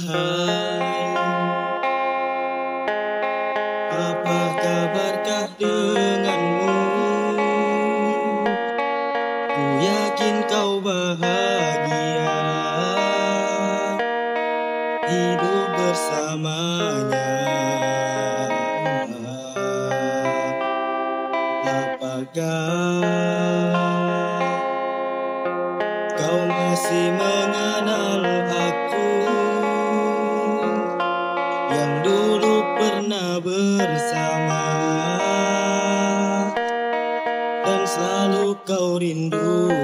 Hai Apa kabarkah denganmu Ku yakin kau bahagia. Hidup bersamanya. Apakah Kau masih mengenal aku pernah bersama. Dan selalu kau rindui